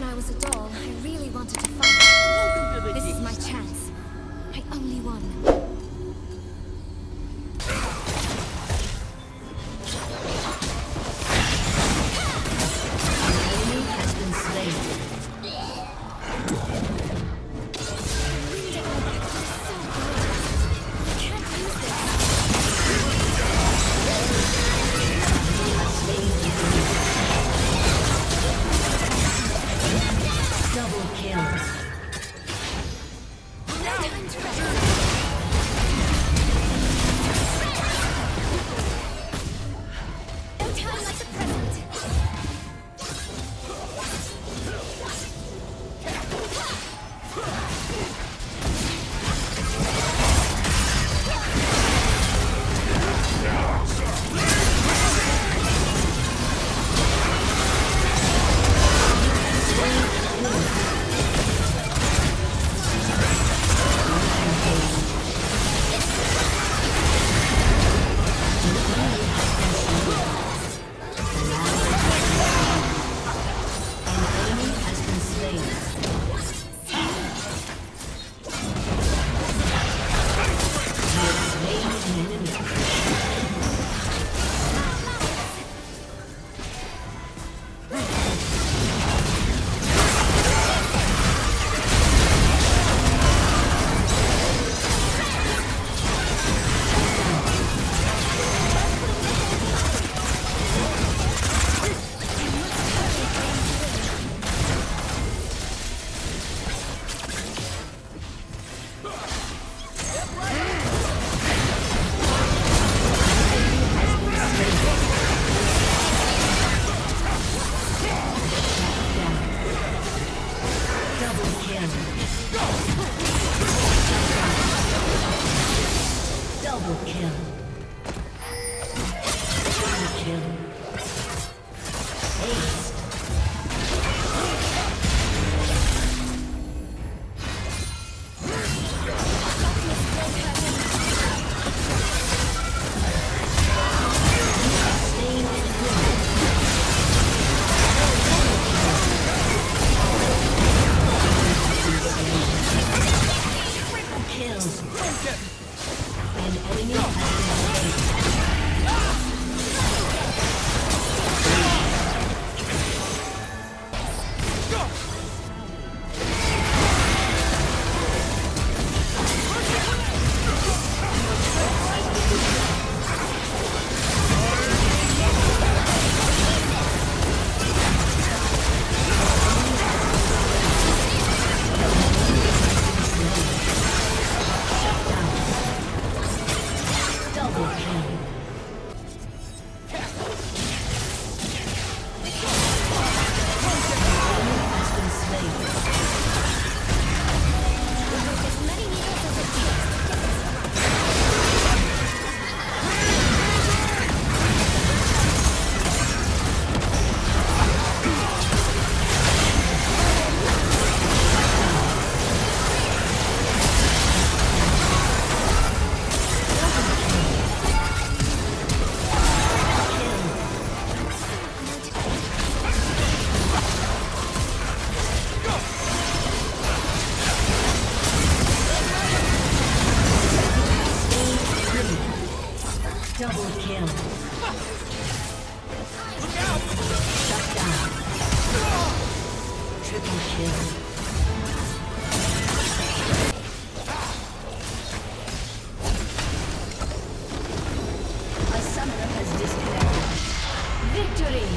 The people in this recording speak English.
when I was a doll, I really wanted to fight. This is my chance. My only one. kill. Double kill. Look out! Shut down. Triple kill. A summoner has disconnected. Victory!